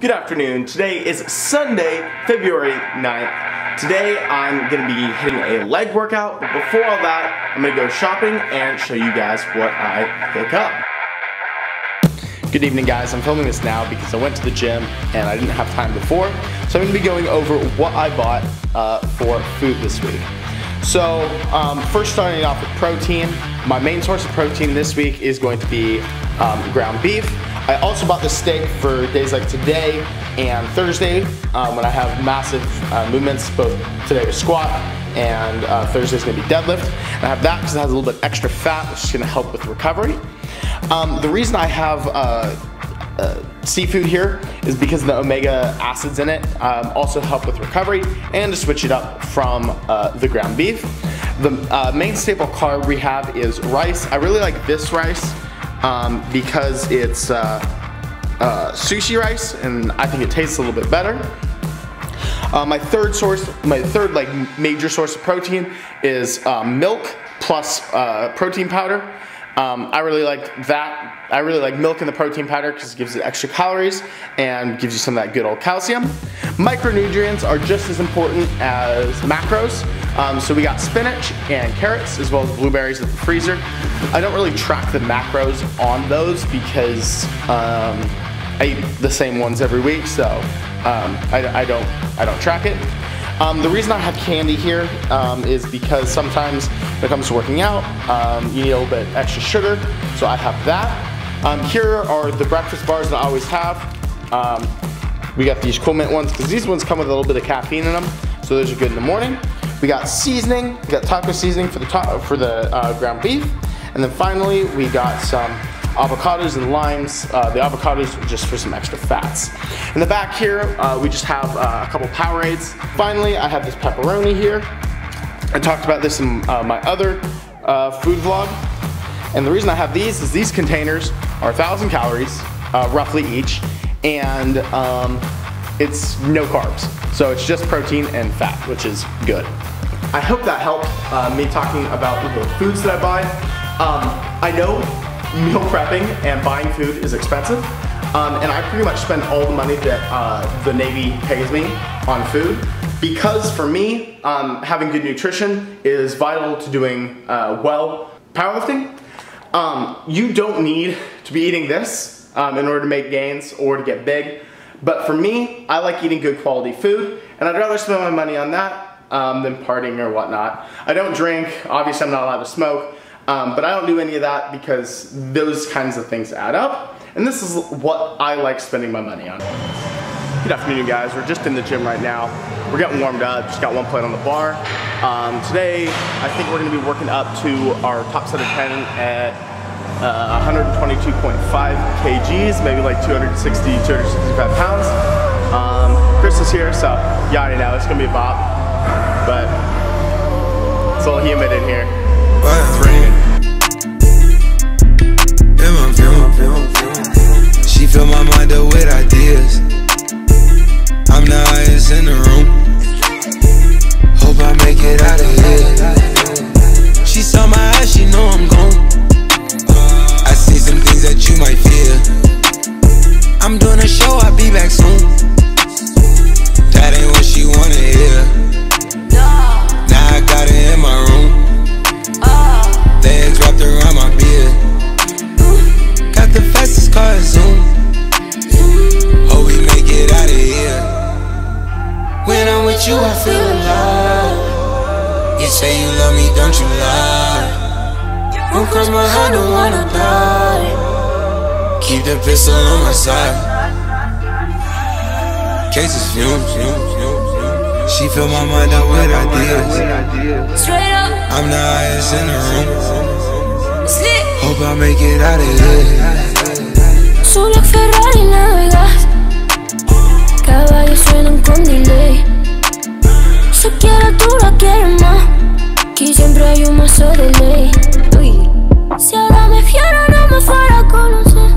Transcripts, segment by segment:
Good afternoon. Today is Sunday, February 9th. Today I'm going to be hitting a leg workout, but before all that, I'm going to go shopping and show you guys what I pick up. Good evening guys, I'm filming this now because I went to the gym and I didn't have time before, so I'm going to be going over what I bought uh, for food this week. So um, first starting off with protein, my main source of protein this week is going to be um, ground beef. I also bought the steak for days like today and Thursday um, when I have massive uh, movements, both today was squat and uh, Thursday's gonna be deadlift. And I have that because it has a little bit extra fat, which is gonna help with recovery. Um, the reason I have uh, uh, seafood here is because the omega acids in it um, also help with recovery and to switch it up from uh, the ground beef. The uh, main staple carb we have is rice. I really like this rice um, because it's uh, uh, sushi rice and I think it tastes a little bit better. Uh, my third source, my third like major source of protein is uh, milk plus uh, protein powder. Um, I really like that. I really like milk in the protein powder because it gives it extra calories and gives you some of that good old calcium. Micronutrients are just as important as macros. Um, so we got spinach and carrots as well as blueberries in the freezer. I don't really track the macros on those because um, I eat the same ones every week, so um, I, I, don't I don't track it. Um, the reason I have candy here um, is because sometimes when it comes to working out, um, you need a little bit extra sugar, so I have that. Um, here are the breakfast bars that I always have. Um, we got these Cool Mint ones, because these ones come with a little bit of caffeine in them, so those are good in the morning. We got seasoning, we got taco seasoning for the, for the uh, ground beef, and then finally we got some avocados and limes. Uh, the avocados just for some extra fats. In the back here, uh, we just have uh, a couple Powerades. Finally, I have this pepperoni here. I talked about this in uh, my other uh, food vlog. And the reason I have these is these containers are 1,000 calories, uh, roughly each, and um, it's no carbs. So it's just protein and fat, which is good. I hope that helped me talking about the foods that I buy. Um, I know meal prepping and buying food is expensive. Um, and I pretty much spend all the money that uh, the Navy pays me on food because for me, um, having good nutrition is vital to doing uh, well powerlifting. Um, you don't need to be eating this um, in order to make gains or to get big. But for me, I like eating good quality food and I'd rather spend my money on that um, than partying or whatnot. I don't drink, obviously I'm not allowed to smoke, um, but I don't do any of that because those kinds of things add up. And this is what I like spending my money on. Good afternoon, guys. We're just in the gym right now. We're getting warmed up. Just got one plate on the bar. Um, today, I think we're going to be working up to our top set of 10 at uh, 122.5 kgs, maybe like 260, 265 pounds. Um, Chris is here, so you already know it's going to be a bop. But it's a little humid in here. You, I feel alive. You say you love me, don't you lie? Won't cross my heart, don't wanna die. Keep the pistol on my side. Cases fumes. She fill my mind up with ideas. Straight up, I'm the highest in the room. Hope I make it out of here. Solo Ferrari navegas. Caballos suenan con delay. Se quiere tú la quieres más. Aquí siempre hay un mazo de ley. Uy. Si ahora me fiera, no me fuera a conocer.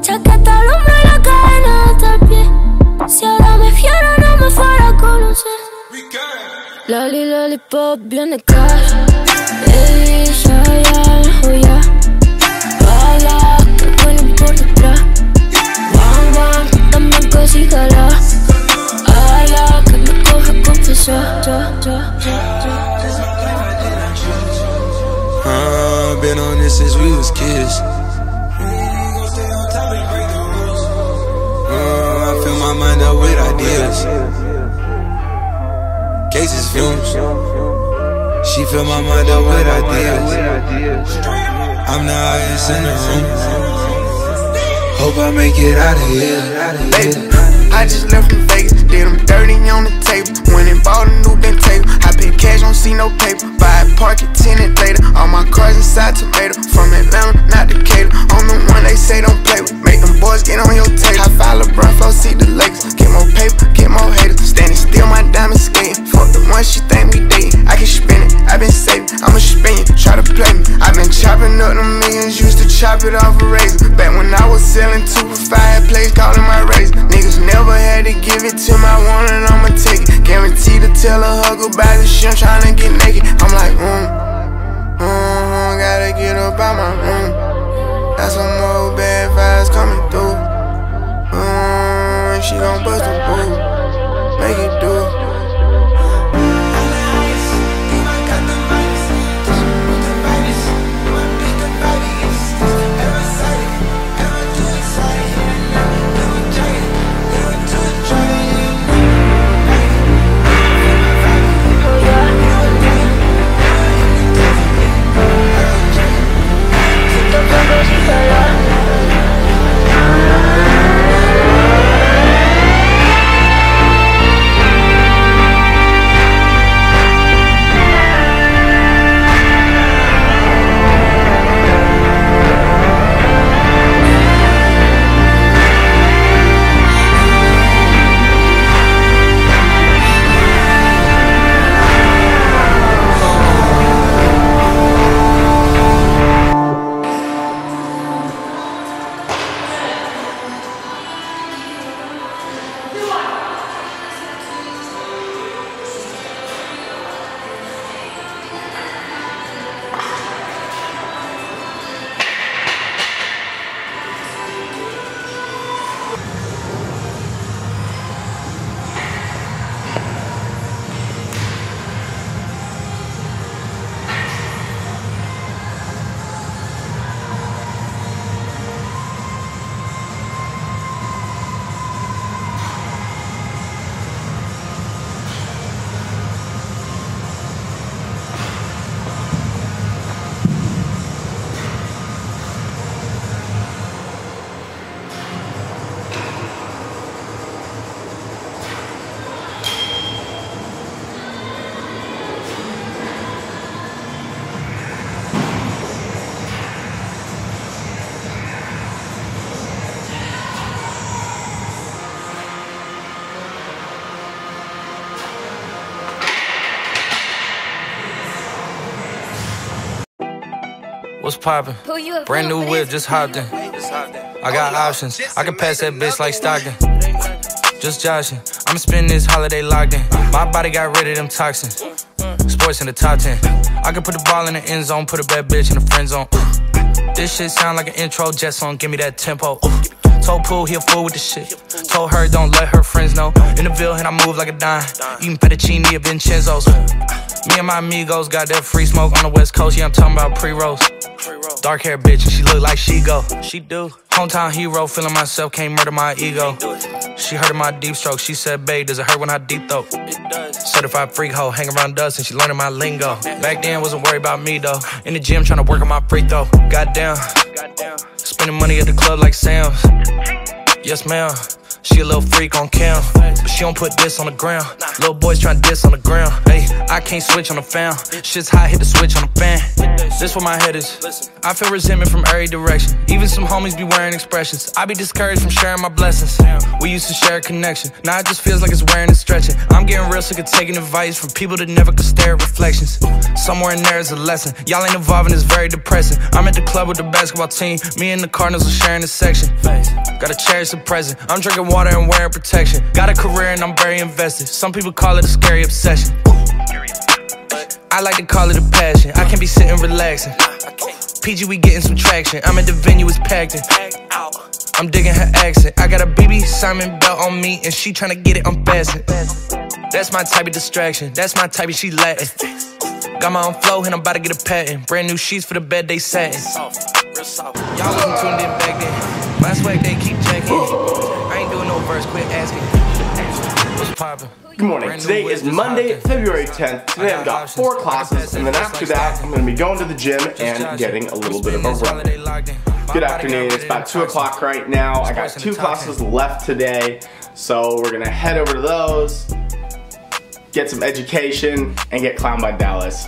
Chaqueta al hombro y la cadena hasta el pie. Si ahora me fiera, no me fuera a conocer. Loli, lollipop, bien de cash. Ella ya, joya. Bala, que vuelen por detrás. Bang, bang, dame casi Uh, been on this since we was kids. Uh, I fill my mind up with ideas. Cases fumes. She fill my mind up with ideas. I'm the highest in the room. Hope I make it out of here. I just left from Vegas, did them dirty on the table. Went and bought a new bent table. I pay cash, don't see no paper. Buy a park it, tenant later. All my cars inside tomato. From Atlanta, not Decatur. On the one they say don't play with. Make them boys get on your Guaranteed to tell a hug about the shit, I'm tryna get naked. I'm like, mm, mm, gotta get up out my room. Got some old bad vibes coming through. Mm, she gon' bust a boo, What's poppin'? Brand new whip, just hopped in. I got options. I can pass that bitch like Stockton. Just joshing. I'ma spend this holiday locked in. My body got rid of them toxins. Sports in the top 10. I can put the ball in the end zone, put a bad bitch in the friend zone. This shit sound like an intro jet song, give me that tempo. Told Pooh he a fool with the shit. Told her don't let her friends know. In the Ville, and I move like a dime. Eating fettuccine at Vincenzo's. Me and my amigos got that free smoke on the west coast. Yeah, I'm talking about pre-rolls. Dark hair bitch, and she look like she go. She do. Hometown hero, feeling myself, can't murder my ego. She heard of my deep stroke. She said, babe, does it hurt when I deep throat? Certified freak hoe, hang around dust, and she learning my lingo. Back then, wasn't worried about me though. In the gym, trying to work on my free throw. Goddamn. Spending money at the club like Sam's. Yes, ma'am. She a little freak on cam, but she don't put this on the ground. Little boys tryna diss on the ground. Hey, I can't switch on the fan. Shit's hot, hit the switch on the fan. This where my head is. I feel resentment from every direction. Even some homies be wearing expressions. I be discouraged from sharing my blessings. We used to share a connection. Now it just feels like it's wearing and stretching. I'm getting real sick of taking advice from people that never could stare at reflections. Somewhere in there is a lesson. Y'all ain't evolving, it's very depressing. I'm at the club with the basketball team. Me and the Cardinals are sharing the section. Gotta cherish the present. I'm drinking water and wearing protection. Got a career and I'm very invested. Some people call it a scary obsession. I like to call it a passion. I can be sitting relaxing. PG, we getting some traction. I'm at the venue, it's packed in. I'm digging her accent. I got a BB Simon belt on me, and she tryna get it unfastened. That's my type of distraction. That's my type of she Latin. Got my own flow, and I'm about to get a patent. Brand new sheets for the bed they satin. Y'all wasn't tuned in back then. My swag they keep checking. I ain't doing no verse, quit asking. What's poppin'? Good morning. Today is Monday, February 10th. Today I've got four classes, and then after that, I'm going to be going to the gym and getting a little bit of a run. Good afternoon. It's about 2 o'clock right now. I got two classes left today, so we're going to head over to those, get some education, and get clowned by Dallas.